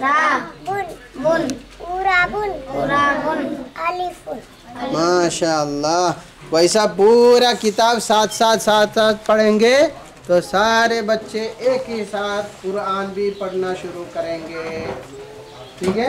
रा बुन बुन पूरा बुन पूरा बुन अलिफुन माशाल्लाह वैसा पूरा किताब साथ साथ साथ साथ पढ़ेंगे। तो सारे बच्चे एक ही साथ कुरान भी पढ़ना शुरू करेंगे। ठीक है?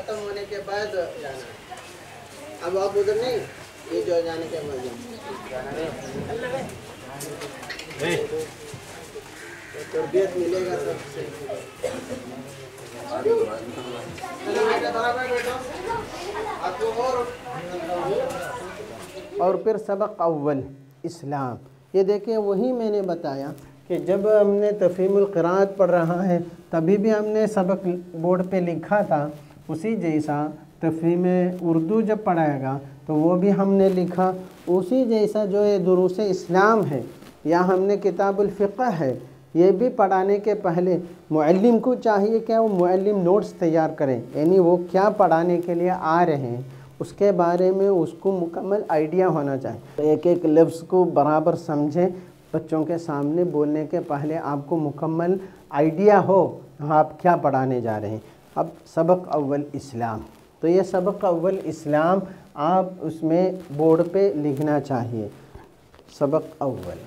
खत्म होने के बाद जाना अब आप उधर नहीं ये जो जाने के बाद तो तरबियत मिलेगा सबसे। चलो बेटा बराबर बैठो। आपको और और फिर सबक अव्वल इस्लाम। ये देखिए वही मैंने बताया कि जब हमने तफ़ीमुल क़रात पढ़ रहा है तभी भी हमने सबक बोर्ड पे लिखा था उसी जैसा तफ़ीम उर्दू जब पढ़ाएगा तो वो भी हमने लिखा, उसी जैसा जो ये दुरूस इस्लाम है, या हमने किताबुल फ़िक़्ह है, ये भी पढ़ाने के पहले मुअल्लिम को चाहिए कि वो मुअल्लिम नोट्स तैयार करें? यानी वो क्या पढ़ाने के लिए आ रहे हैं? उसके बारे में उसको मुकम्मल आइडिया होना चाहिए। तो एक एक लफ्ज़ को बराबर समझें, बच्चों के सामने बोलने के पहले आपको मुकम्मल आइडिया हो, आप क्या पढ़ाने जा रहे हैं। अब सबक अव्वल इस्लाम। तो ये सबक अव्वल इस्लाम आप उसमें बोर्ड पे लिखना चाहिए। सबक अव्वल।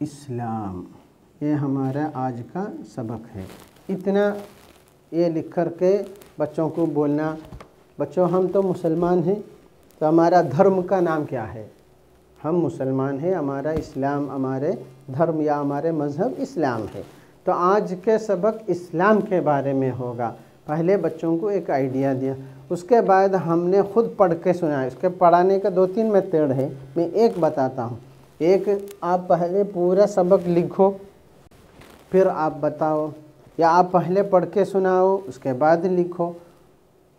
इस्लाम, ये हमारा आज का सबक है। इतना ये लिख कर के बच्चों को बोलना, बच्चों हम तो मुसलमान हैं तो हमारा धर्म का नाम क्या है? हम मुसलमान हैं, हमारा इस्लाम, हमारे धर्म या हमारे मज़हब इस्लाम है। तो आज के सबक इस्लाम के बारे में होगा। पहले बच्चों को एक आइडिया दिया। उसके बाद हमने खुद पढ़ के सुनाया उसके पढ़ाने का दो तीन मेथड है। मैं एक बताता हूँ। एक, आप पहले पूरा सबक लिखो, फिर आप बताओ। या आप पहले पढ़ के सुनाओ, उसके बाद लिखो।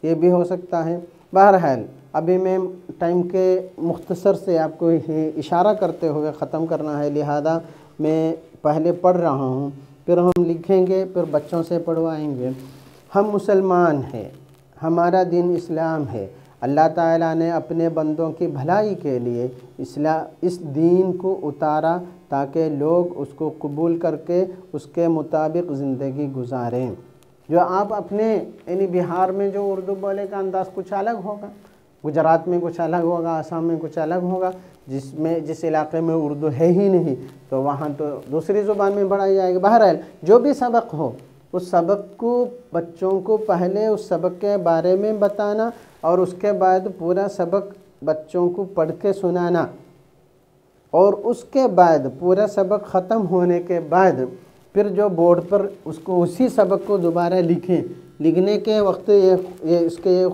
ये भी हो सकता है। बहरहाल अभी मैं टाइम के मुख्तसर से आपको इशारा करते हुए ख़त्म करना है, लिहाजा मैं पहले पढ़ रहा हूँ, फिर हम लिखेंगे, फिर बच्चों से पढ़वाएँगे। हम मुसलमान हैं, हमारा दिन इस्लाम है। अल्लाह ताला ने अपने बंदों की भलाई के लिए इसला, इस दीन को उतारा ताकि लोग उसको कबूल करके उसके मुताबिक ज़िंदगी गुजारें। जो आप अपने, यानी बिहार में जो उर्दू बोले का अंदाज़ कुछ अलग होगा। गुजरात में कुछ अलग होगा, आसाम में कुछ अलग होगा, जिसमें, जिस इलाके में उर्दू है ही नहीं तो वहाँ तो दूसरी ज़ुबान में पढ़ाई जाएगी। बहरहाल, जो भी सबक हो, उस सबक को, बच्चों को पहले उस सबक के बारे में बताना और उसके बाद पूरा सबक बच्चों को पढ़ के सुनाना और उसके बाद पूरा सबक ख़त्म होने के बाद फिर जो बोर्ड पर उसको उसी सबक को दोबारा लिखें लिखने के वक्त ये ये इसके ये,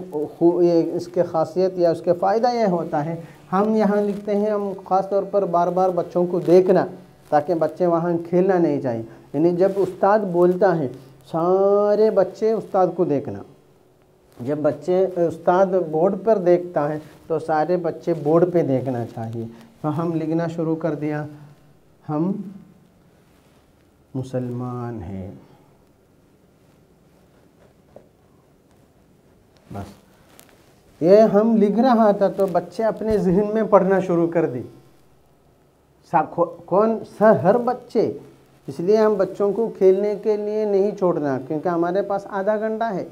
ये इसके खासियत या उसके फ़ायदा ये होता है। हम यहाँ लिखते हैं हम ख़ास तौर पर बार बार बच्चों को देखना ताकि बच्चे वहाँ खेलना नहीं चाहिए यानी जब उस्ताद बोलता है सारे बच्चे उस्ताद को देखना। जब बच्चे उस्ताद बोर्ड पर देखता है तो सारे बच्चे बोर्ड पे देखना चाहिए। तो हम लिखना शुरू कर दिया। हम मुसलमान हैं। बस। ये हम लिख रहा था तो बच्चे अपने जहन में पढ़ना शुरू कर दी। कौन? स हर बच्चे। इसलिए हम बच्चों को खेलने के लिए नहीं छोड़ना, क्योंकि हमारे पास आधा घंटा है।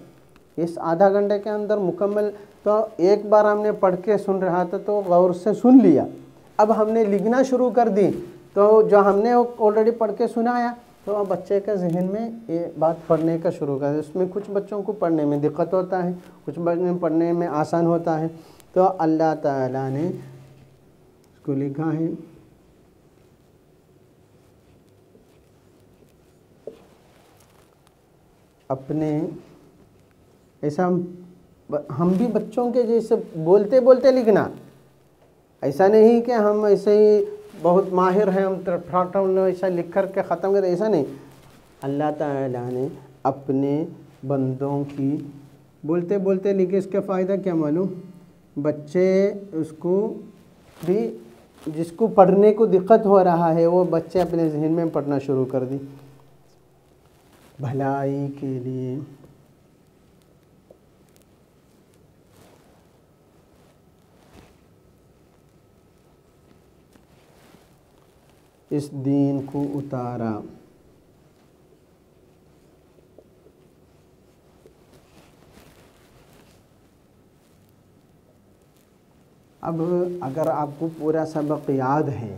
इस आधा घंटे के अंदर मुकम्मल तो एक बार हमने पढ़ के सुन रहा था तो गौर से सुन लिया। अब हमने लिखना शुरू कर दी। तो जो हमने ऑलरेडी पढ़ के सुनाया तो अब बच्चे के जहन में ये बात पढ़ने का शुरू कर उसमें कुछ बच्चों को पढ़ने में दिक्कत होता है, कुछ बच्चे पढ़ने में आसान होता है। तो अल्लाह ताला ने इसको लिखा है। अपने, ऐसा हम हम भी बच्चों के जैसे बोलते बोलते लिखना। ऐसा नहीं कि हम ऐसे ही बहुत माहिर हैं हम फटाफट ऐसा लिख कर के ख़त्म कर ऐसा नहीं। अल्लाह ताला ने अपने बंदों की बोलते बोलते लिखे, इसका फ़ायदा क्या मालूम? बच्चे उसको भी, जिसको पढ़ने को दिक्कत हो रहा है, वो बच्चे अपने जहन में पढ़ना शुरू कर दी। भलाई के लिए। इस दीन को उतारा। अब अगर आपको पूरा सबक याद है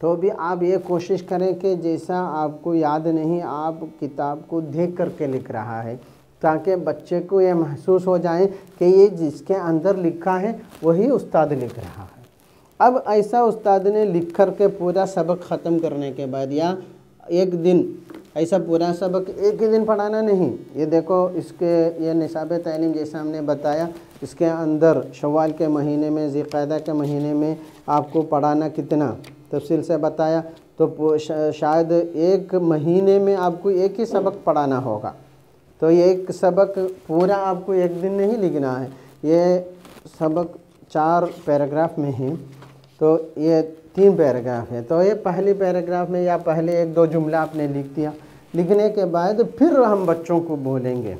तो भी आप ये कोशिश करें कि जैसा आपको याद नहीं, आप किताब को देख करके लिख रहा है, ताकि बच्चे को ये महसूस हो जाए कि ये जिसके अंदर लिखा है, वही उस्ताद लिख रहा है। अब ऐसा उस्ताद ने लिख कर के पूरा सबक ख़त्म करने के बाद या एक दिन, ऐसा पूरा सबक एक ही दिन पढ़ाना नहीं। ये देखो, इसके, ये निसाब तलीम जैसा हमने बताया, इसके अंदर शवाल के महीने में ज़िक़ादा के महीने में आपको पढ़ाना कितना? तफसील से बताया तो शायद एक महीने में आपको एक ही सबक पढ़ाना होगा। तो ये एक सबक पूरा आपको एक दिन नहीं लिखना है। ये सबक चार पैराग्राफ में है। तो ये तीन पैराग्राफ है। तो ये पहली पैराग्राफ में या पहले एक दो जुमला आपने लिख दिया। लिखने के बाद फिर हम बच्चों को बोलेंगे।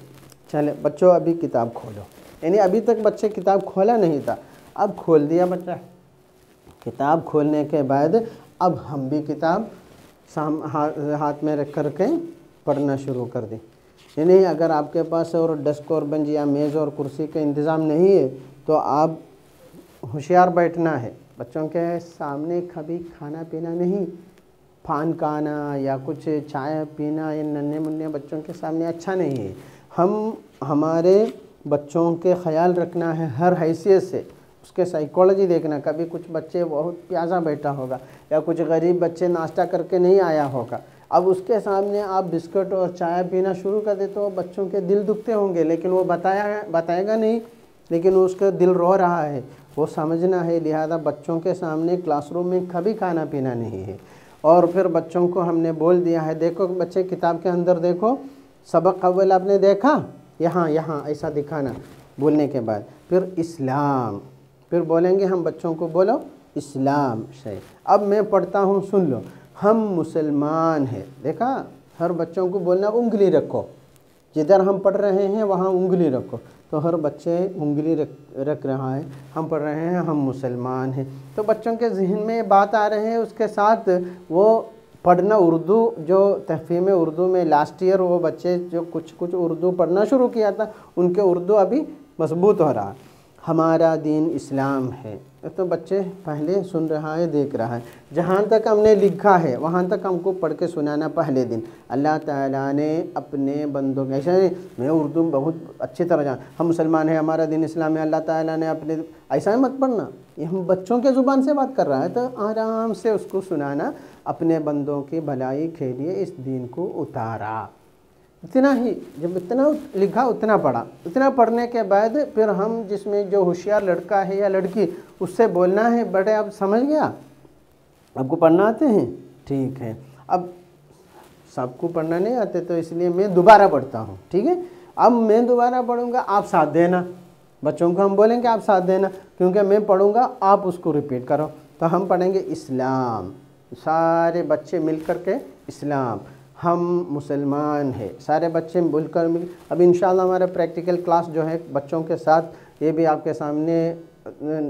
चले बच्चों अभी किताब खोलो। यानी अभी तक बच्चे किताब खोला नहीं था। अब खोल दिया बच्चा। किताब खोलने के बाद अब हम भी किताब साम हा, हाथ में रख कर के पढ़ना शुरू कर दें। यानी अगर आपके पास और डेस्क और बेंच या मेज़ और कुर्सी का इंतज़ाम नहीं है तो आप होशियार बैठना है। बच्चों के सामने कभी खाना पीना नहीं। पान खाना या कुछ चाय पीना या नन्हे मुन्ने बच्चों के सामने अच्छा नहीं है। हम, हमारे बच्चों के ख्याल रखना है हर हैसियत से। उसके साइकोलॉजी देखना, कभी कुछ बच्चे बहुत प्यासा बैठा होगा या कुछ गरीब बच्चे नाश्ता करके नहीं आया होगा। अब उसके सामने आप बिस्कुट और चाय पीना शुरू कर दे तो बच्चों के दिल दुखते होंगे, लेकिन वो बताया, बताएगा नहीं। लेकिन उसका दिल रो रहा है। वो समझना है, लिहाजा बच्चों के सामने क्लासरूम में कभी खाना पीना नहीं है। और फिर बच्चों को हमने बोल दिया है, देखो बच्चे किताब के अंदर देखो, सबक अव्वल आपने देखा? यहाँ यहाँ, ऐसा दिखाना। बोलने के बाद फिर इस्लाम, फिर बोलेंगे हम बच्चों को, बोलो इस्लाम से अब मैं पढ़ता हूँ, सुन लो। हम मुसलमान हैं। देखा? हर बच्चों को बोलना, उंगली रखो। जिधर हम पढ़ रहे हैं, वहाँ उंगली रखो। तो हर बच्चे उंगली रख रख रहा है। हम पढ़ रहे हैं, हम मुसलमान हैं। तो बच्चों के जहन में बात आ रहे हैं, उसके साथ वो पढ़ना उर्दू, जो तहफीम उर्दू में लास्ट ईयर वो बच्चे जो कुछ कुछ उर्दू पढ़ना शुरू किया था, उनके उर्दू अभी मज़बूत हो रहा हमारा दीन इस्लाम है। तो बच्चे पहले सुन रहा है, देख रहा है। जहाँ तक हमने लिखा है, वहाँ तक हमको पढ़ के सुनाना पहले दिन। अल्लाह ताला ने अपने बंदों के, ऐसा नहीं, मैं उर्दू बहुत अच्छी तरह जान, हम मुसलमान हैं, हमारा दिन इस्लाम है, अल्लाह ताला ने अपने, ऐसा ही मत पढ़ना। ये हम बच्चों के ज़ुबान से बात कर रहा है तो आराम से उसको सुनाना, अपने बंदों की भलाई के लिए इस दिन को उतारा। इतना ही, जब इतना लिखा उतना पढ़ा। इतना पढ़ने के बाद फिर हम जिसमें जो होशियार लड़का है या लड़की, उससे बोलना है बड़े अब समझ गया? आपको पढ़ना आते हैं? ठीक है। अब सबको पढ़ना नहीं आते तो इसलिए मैं दोबारा पढ़ता हूँ, ठीक है? अब मैं दोबारा पढ़ूँगा, आप साथ देना। बच्चों को हम बोलेंगे, आप साथ देना। क्योंकि मैं पढ़ूँगा, आप उसको रिपीट करो। तो हम पढ़ेंगे इस्लाम। सारे बच्चे मिल कर के इस्लाम। हम मुसलमान हैं। सारे बच्चे बोलकर मिल अब इन हमारे प्रैक्टिकल क्लास जो है बच्चों के साथ ये भी आपके सामने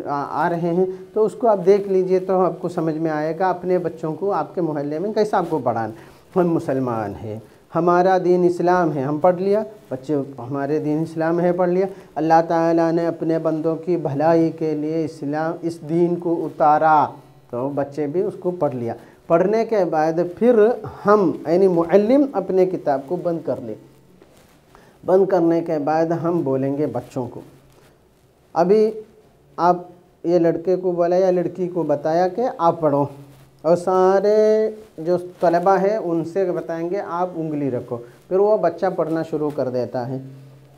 आ, रहे हैं। तो उसको आप देख लीजिए तो आपको समझ में आएगा अपने बच्चों को आपके मोहल्ले में कैसे आपको पढ़ाना हम मुसलमान हैं। हमारा दीन इस्लाम है। हम पढ़ लिया? बच्चे हमारे दीन इस्लाम है पढ़ लिया। अल्लाह ताला ने अपने बंदों की भलाई के लिए इस्लाम इस दीन को उतारा। तो बच्चे भी उसको पढ़ लिया। पढ़ने के बाद फिर हम, यानी मुअल्लिम अपने किताब को बंद कर ले। बंद करने के बाद हम बोलेंगे बच्चों को। अभी आप ये लड़के को बोला या लड़की को बताया कि आप पढ़ो। और सारे जो तलबा है, उनसे बताएँगे आप उंगली रखो। फिर वो बच्चा पढ़ना शुरू कर देता है।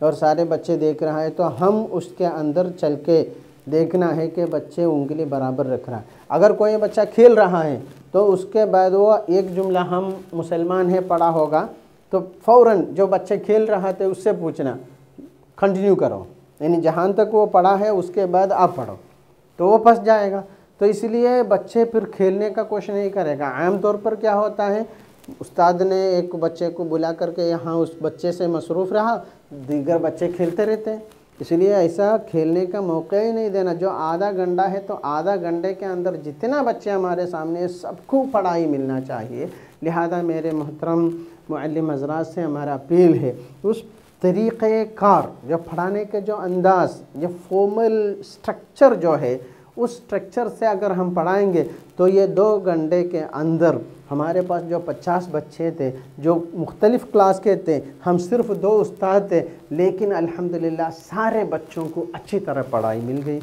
और सारे बच्चे देख रहा है तो हम उसके अंदर चल के देखना है कि बच्चे उंगली बराबर रख रहा है। अगर कोई बच्चा खेल रहा है तो उसके बाद वो एक जुमला, हम मुसलमान है, पढ़ा होगा। तो फ़ौर जो बच्चे खेल रहा थे उससे पूछना, कंटिन्यू करो। यानी जहाँ तक वो पढ़ा है, उसके बाद आप पढ़ो। तो वो फंस जाएगा। तो इसलिए बच्चे फिर खेलने का कोशिश नहीं करेगा। आम तौर पर क्या होता है, उस्ताद ने एक बच्चे को बुला करके यहाँ उस बच्चे से मसरूफ़ रहा, दीगर बच्चे खेलते रहते हैं। इसलिए ऐसा खेलने का मौका ही नहीं देना। जो आधा घंटा है तो आधा घंटे के अंदर जितना बच्चे हमारे सामने सबको पढ़ाई मिलना चाहिए। लिहाजा मेरे मोहतरम मुअल्लिम हजरात से हमारा अपील है, उस तरीक़ेकार, जो पढ़ाने के जो अंदाज, जो फॉर्मल स्ट्रक्चर जो है, उस स्ट्रक्चर से अगर हम पढ़ाएँगे तो ये दो घंटे के अंदर हमारे पास जो 50 बच्चे थे, जो मुख्तलिफ़ क्लास के थे, हम सिर्फ़ दो उस्ताद थे, लेकिन अल्हम्दुलिल्लाह सारे बच्चों को अच्छी तरह पढ़ाई मिल गई।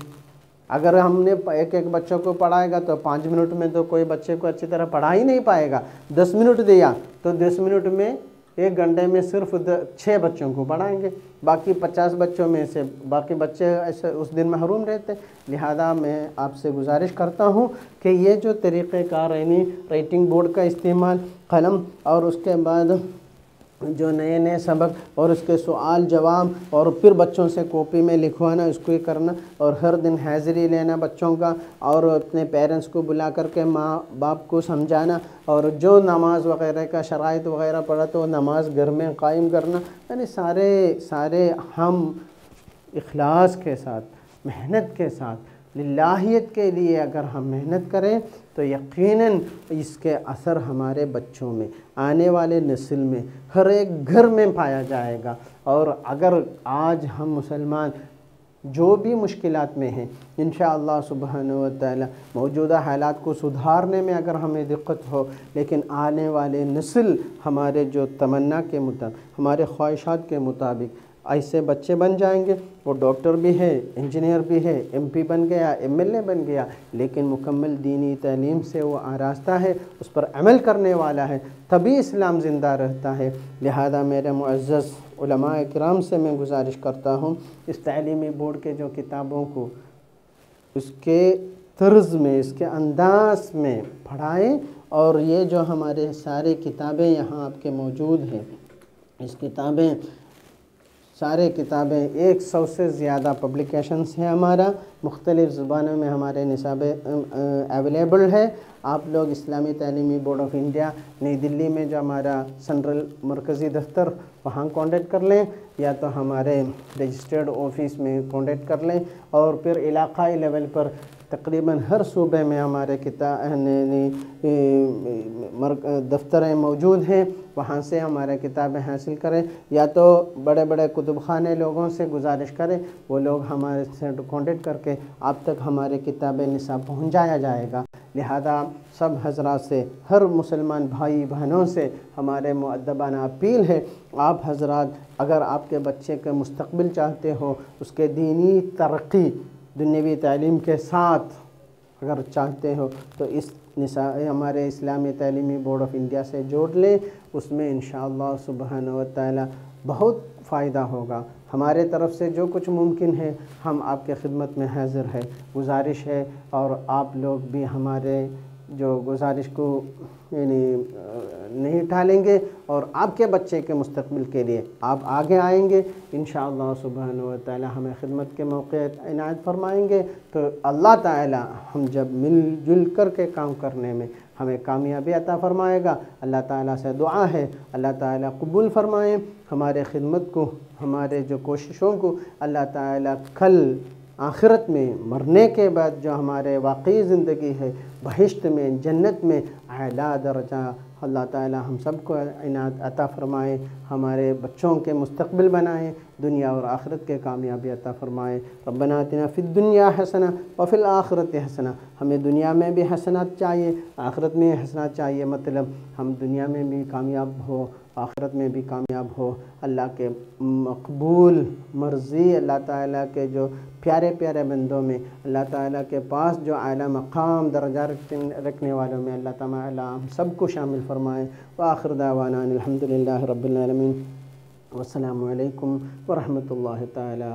अगर हमने एक एक बच्चों को पढ़ाएगा तो पाँच मिनट में तो कोई बच्चे को अच्छी तरह पढ़ा ही नहीं पाएगा। दस मिनट दिया तो दस मिनट में एक घंटे में सिर्फ़ छः बच्चों को पढ़ाएँगे। बाकी पचास बच्चों में से, बाकी बच्चे ऐसे उस दिन महरूम रहते। लिहाजा मैं आपसे गुजारिश करता हूँ कि ये जो तरीक़ेकार यानी राइटिंग बोर्ड का इस्तेमाल, कलम और उसके बाद जो नए नए सबक और उसके सवाल जवाब और फिर बच्चों से कॉपी में लिखवाना, उसको करना और हर दिन हाज़िरी लेना बच्चों का और अपने पेरेंट्स को बुला करके माँ बाप को समझाना और जो नमाज़ वगैरह का शराइ वगैरह पढ़ा तो नमाज़ घर में कायम करना। यानी सारे सारे हम इखलास के साथ, मेहनत के साथ लाहियत के लिए अगर हम मेहनत करें तो यकीनन इसके असर हमारे बच्चों में, आने वाले नस्ल में, हर एक घर में पाया जाएगा। और अगर आज हम मुसलमान जो भी मुश्किलात में हैं इन सुबह ताली मौजूदा हालात को सुधारने में अगर हमें दिक्कत हो, लेकिन आने वाले नस्ल हमारे जो तमन्ना के मुताबिक, हमारे ख्वाहिशात के मुताबिक ऐसे बच्चे बन जाएँगे। वो डॉक्टर भी है, इंजीनियर भी है, एमपी बन गया, एमएलए बन गया, लेकिन मुकम्मल दीनी तालीम से वो आरास्ता है, उस पर अमल करने वाला है, तभी इस्लाम ज़िंदा रहता है। लिहाजा मेरे मुआज़ कराम से मैं गुजारिश करता हूँ, इस तलीमी बोर्ड के जो किताबों को उसके तर्ज में, इसके अंदाज में पढ़ाएँ और ये जो हमारे सारे किताबें यहाँ आपके मौजूद हैं, इस किताबें सारे किताबें एक सौ से ज़्यादा पब्लिकेशंस हैं हमारा। मुख्तलिफ़ ज़ुबानों में हमारे निसाब अवेलेबल है। आप लोग Islami Talimi board of India, नई दिल्ली में जो हमारा सेंट्रल मरकज़ी दफ्तर, वहाँ कॉन्टेक्ट कर लें, या तो हमारे रजिस्टर्ड ऑफ़िस में कॉन्टेक्ट कर लें, और फिर इलाक़ाई लेवल पर तकरीबन हर सूबे में हमारे किताब दफ्तरें मौजूद हैं। वहाँ से हमारे किताबें हासिल करें, या तो बड़े बड़े कुतुब खाने लोगों से गुजारिश करें, वो लोग हमारे से कॉन्टेक्ट करके आप तक हमारे किताबें निसाब पहुँचाया जाएगा। लिहाजा सब हजरात से, हर मुसलमान भाई बहनों से हमारे मुद्दबाना अपील है, आप हजरात अगर आपके बच्चे के मुस्तबिल चाहते हो, उसके दीनी तरक्की, दुनियावी तालीम के साथ अगर चाहते हो तो इस निशा हमारे Islami Talimi board of India से जोड़ लें, उसमें इन सुबहान ताली बहुत फ़ायदा होगा। हमारे तरफ़ से जो कुछ मुमकिन है, हम आपके खिदमत में हाज़िर है। गुजारिश है और आप लोग भी हमारे जो गुजारिश को, यानी, नहीं टालेंगे और आपके बच्चे के मुस्तबिल के लिए आप आगे आएँगे। इन सुबह ताली हमें खिदमत के मौके इनायत फरमाएँगे। तो अल्लाह ताला हम जब मिलजुल कर के काम करने में हमें कामयाबी अता फ़रमाएगा। अल्लाह ताला से दुआ है, अल्लाह ताला कबूल फ़रमाएँ। हमारे खिदमत को, हमारे जो कोशिशों को अल्लाह ताला कल आखिरत में मरने के बाद जो हमारे वाकई ज़िंदगी है, बहिश्त में, जन्नत में अला दर्जा, अल्लाह ताला हम सबको इनात अता फ़रमाए, हमारे बच्चों के मुस्तबिल बनाए, दुनिया और आखिरत के कामयाबी अता फ़रमाए। रब्बना तना फ़िद दुनिया हसना वफ़िल आखिरत हसना। हमें दुनिया में भी हसनात चाहिए, आखिरत में हसनात चाहिए मतलब हम दुनिया में भी कामयाब हो, आखिरत में भी कामयाब हो। अल्लाह के मकबूल मर्ज़ी, अल्लाह ताला के जो प्यारे प्यारे बंदों में अल्लाह ताला के पास जो आला मकाम, दर्जा रखने वालों में अल्लाह ताला हम सबको शामिल फरमाए। व आखिर दावाना अलहमदिल्ला रबालमीन वसलकम वरहमल ताली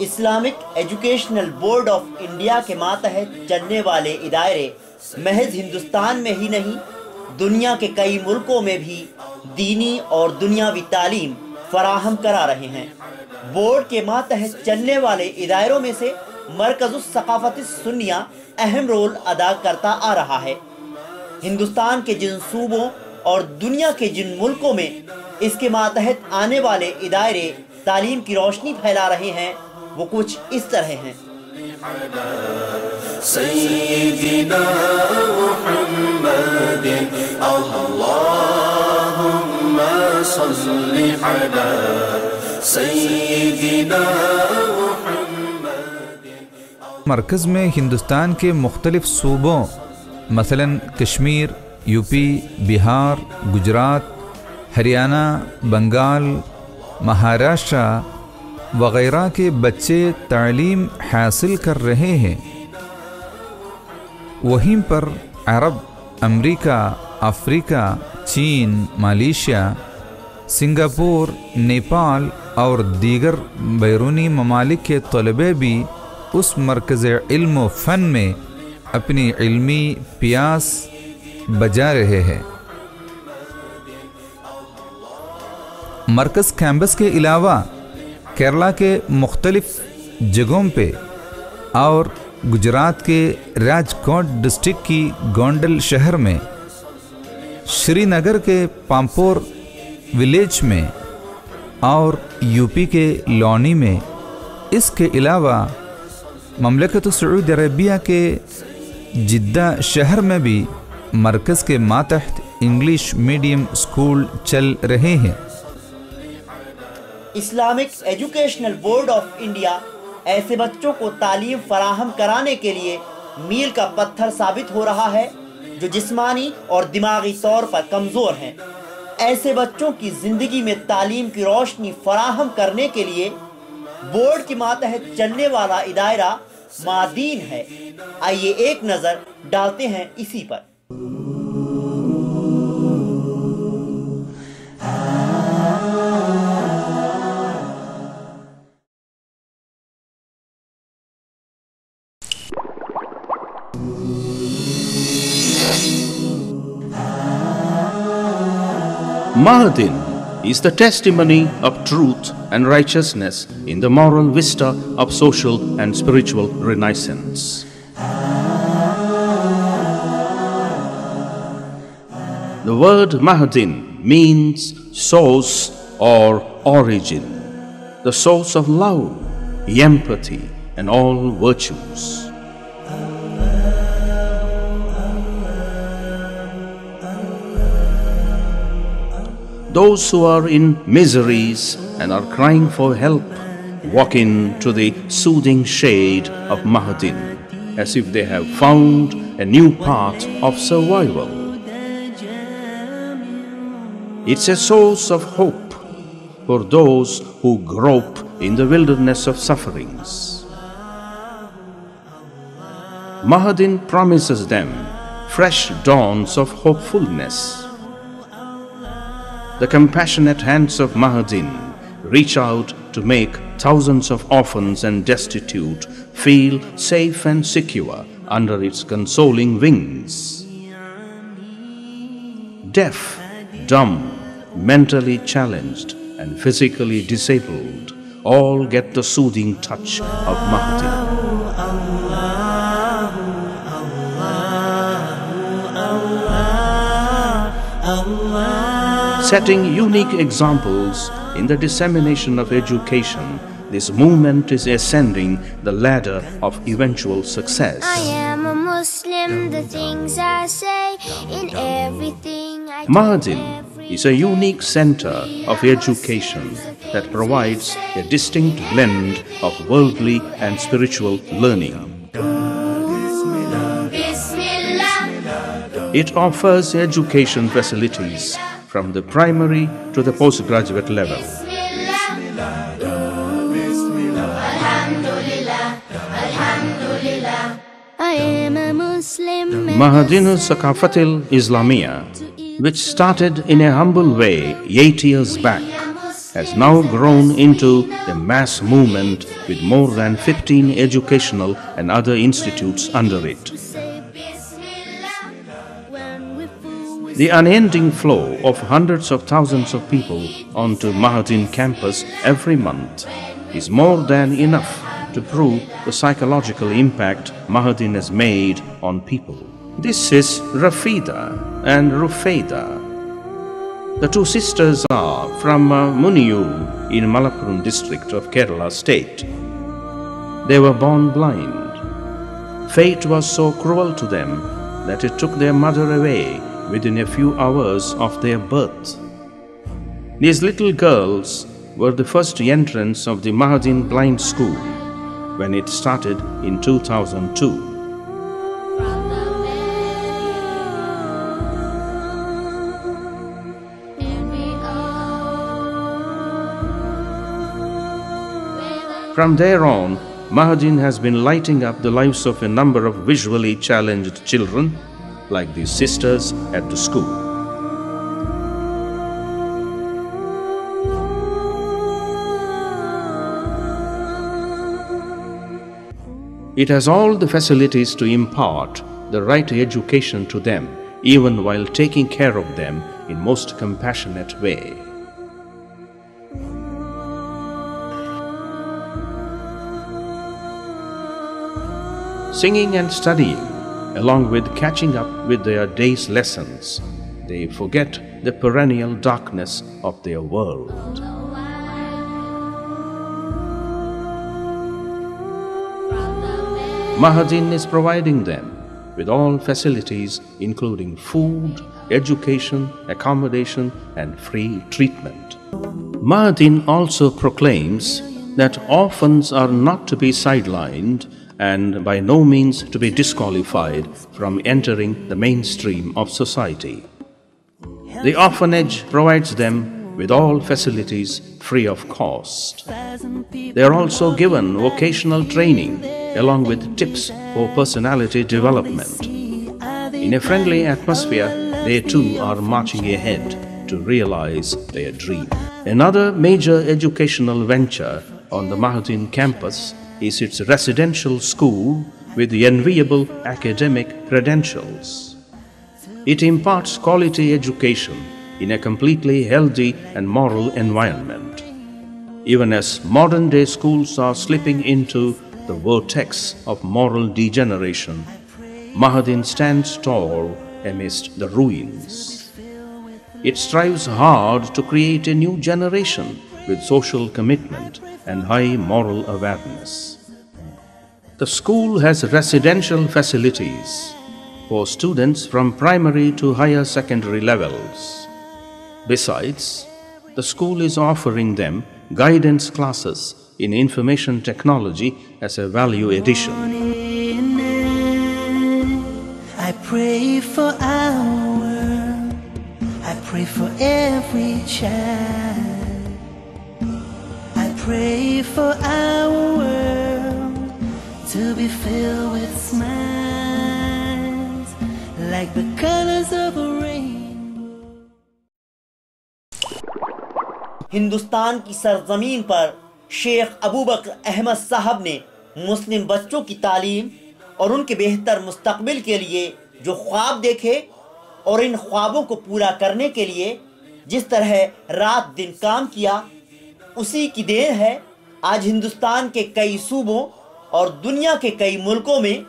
Islamic educational board of India के मातहत चलने वाले इदारे महज हिंदुस्तान में ही नहीं, दुनिया के कई मुल्कों में भी दीनी और दुनियावी तालीम फराहम करा रहे हैं। बोर्ड के मातहत चलने वाले इदारों में से मरकज़ सकाफत सुनिया अहम रोल अदा करता आ रहा है। हिंदुस्तान के जिन सूबों और दुनिया के जिन मुल्कों में इसके मातहत आने वाले इदारे तालीम की रोशनी फैला रहे हैं वो कुछ इस तरह हैं। मरकज़ में हिंदुस्तान के मुख्तलिफ़ सूबों मसलन कश्मीर यूपी बिहार गुजरात हरियाणा बंगाल महाराष्ट्र वगैरह के बच्चे तालीम हासिल कर रहे हैं। वहीं पर अरब, अमेरिका, अफ्रीका, चीन, मलेशिया, सिंगापुर, नेपाल और दीगर बैरूनी ममालिक के तलबे भी उस मरकज़ इल्म फ़न में अपनी इल्मी प्यास बजा रहे हैं। मरकज़ कैंपस के अलावा केरला के मुख्तलिफ़ जगहों पे और गुजरात के राजकोट डिस्ट्रिक्ट की गोंडल शहर में, श्रीनगर के पामपोर विलेज में और यूपी के लौनी में, इसके अलावा ममलकत सऊदी अरबिया के जिद्दा शहर में भी मरकज़ के मातहत इंग्लिश मीडियम स्कूल चल रहे हैं। Islamic educational board of India ऐसे बच्चों को तालीम फराहम कराने के लिए मील का पत्थर साबित हो रहा है, जो जिस्मानी और दिमागी तौर पर कमज़ोर हैं। ऐसे बच्चों की ज़िंदगी में तालीम की रोशनी फराहम करने के लिए बोर्ड की मातहत चलने वाला इदारा मादीन है। आइए एक नज़र डालते हैं इसी पर। Mahadin is the testimony of truth and righteousness in the moral vista of social and spiritual renaissance. The word Mahadin means source or origin, the source of love, empathy, and all virtues. Those who are in miseries and are crying for help walk into the soothing shade of Mahadin as if they have found a new path of survival. It's a source of hope for those who grope in the wilderness of sufferings. Mahadin promises them fresh dawns of hopefulness the compassionate hands of Mahadin reach out to make thousands of orphans and destitute feel safe and secure under its consoling wings. Deaf, dumb, mentally challenged, and physically disabled all get the soothing touch of Mahadin. Setting unique examples in the dissemination of education, this movement is ascending the ladder of eventual success. I am a Muslim, the things I say in everything I Mahadin is a unique center of education that provides a distinct blend of worldly and spiritual learning. It offers education facilities from the primary to the postgraduate level. I am a Muslim. Mahadin Sakafatil Islamia, which started in a humble way eight years back, has now grown into a mass movement with more than 15 educational and other institutes under it. The unending flow of hundreds of thousands of people onto Mahadin campus every month is more than enough to prove the psychological impact Mahadin has made on people. This is Rafida and Rufaida. The two sisters are from uh, Muniyu in Malappuram district of Kerala state. They were born blind. Fate was so cruel to them that it took their mother away within a few hours of their birth. These little girls were the first entrants of the Mahadin Blind School when it started in 2002. From there on, Mahadin has been lighting up the lives of a number of visually challenged children, like these sisters at the school. It has all the facilities to impart the right education to them, even while taking care of them in most compassionate way. Singing and studying, along with catching up with their day's lessons, they forget the perennial darkness of their world. Mahadin is providing them with all facilities, including food, education, accommodation, and free treatment. Mahadin also proclaims that orphans are not to be sidelined and by no means to be disqualified from entering the mainstream of society. The orphanage provides them with all facilities free of cost. They are also given vocational training along with tips for personality development. In a friendly atmosphere, they too are marching ahead to realize their dream. Another major educational venture on the Mahadin campus is its residential school with enviable academic credentials. It imparts quality education in a completely healthy and moral environment. Even as modern day schools are slipping into the vortex of moral degeneration, Mahadin stands tall amidst the ruins. It strives hard to create a new generation with social commitment and high moral awareness. The school has residential facilities for students from primary to higher secondary levels. Besides, the school is offering them guidance classes in information technology as a value addition. I pray for our world. I pray for every child. Pray for our world to be filled with smiles, like the colors of a rainbow. Hindustan की सरजमीन पर शेख अबू बकर अहमद साहब ने मुस्लिम बच्चों की तालीम और उनके बेहतर मुस्तकबिल के लिए जो ख्वाब देखे और इन ख्वाबों को पूरा करने के लिए जिस तरह रात दिन काम किया उसी की देर है। आज हिंदुस्तान के कई सूबों और दुनिया के कई मुल्कों में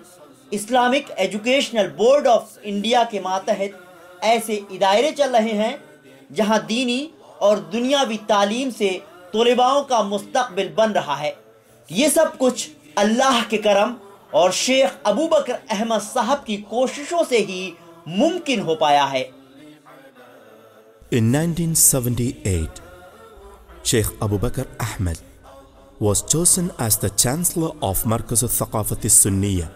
Islamic educational board of India के मातहत ऐसे इदारे चल रहे हैं जहाँ दीनी और दुनियावी तालीम से तलबाओं का मुस्तबिल बन रहा है। ये सब कुछ अल्लाह के करम और शेख अबू बकर अहमद साहब की कोशिशों से ही मुमकिन हो पाया है। In 1978, Sheikh Abu Bakr Ahmed was chosen as the Chancellor of Markaz al-Thaqafat Sunniya.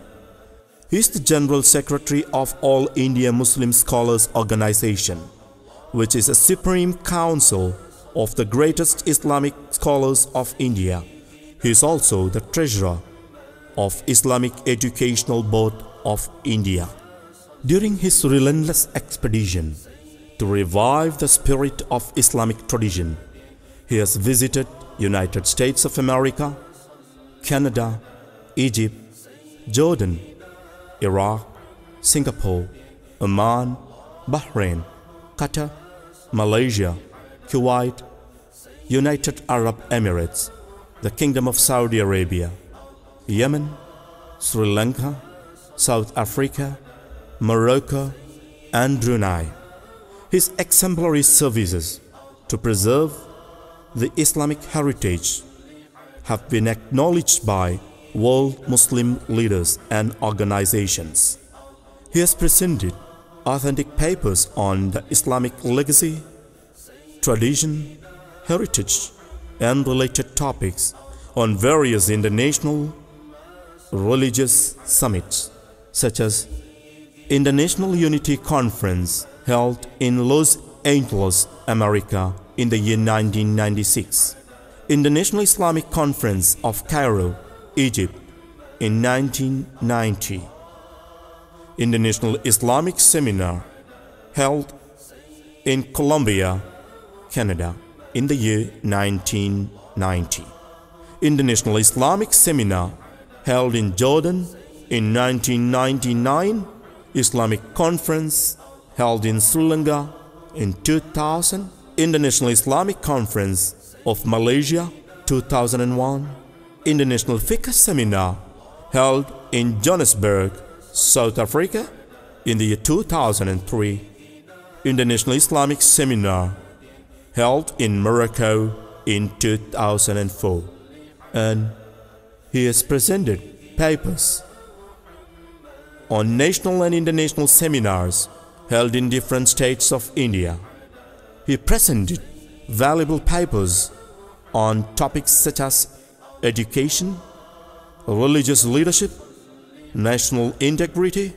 He is the General Secretary of All India Muslim Scholars Organization, which is a supreme council of the greatest Islamic scholars of India. He is also the Treasurer of Islamic Educational Board of India. During his relentless expedition to revive the spirit of Islamic tradition, he has visited United States of America, Canada, Egypt, Jordan, Iraq, Singapore, Oman, Bahrain, Qatar, Malaysia, Kuwait, United Arab Emirates, the Kingdom of Saudi Arabia, Yemen, Sri Lanka, South Africa, Morocco, and Brunei. His exemplary services to preserve the Islamic heritage have been acknowledged by world Muslim leaders and organizations. He has presented authentic papers on the Islamic legacy, tradition, heritage, and related topics on various international religious summits, such as International Unity Conference held in Los Angeles, America in the year 1996, International Islamic Conference of Cairo, Egypt in 1990, International Islamic Seminar held in Colombia, Canada in the year 1990, International Islamic Seminar held in Jordan in 1999, Islamic Conference held in Sri Lanka in 2000, International Islamic Conference of Malaysia 2001, International Fiqh Seminar held in Johannesburg, South Africa in the year 2003, International Islamic Seminar held in Morocco in 2004, and he has presented papers on national and international seminars held in different states of India. He presented valuable papers on topics such as education, religious leadership, national integrity,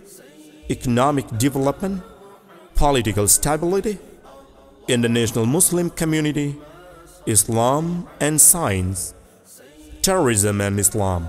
economic development, political stability, international Muslim community, Islam and science, terrorism and Islam.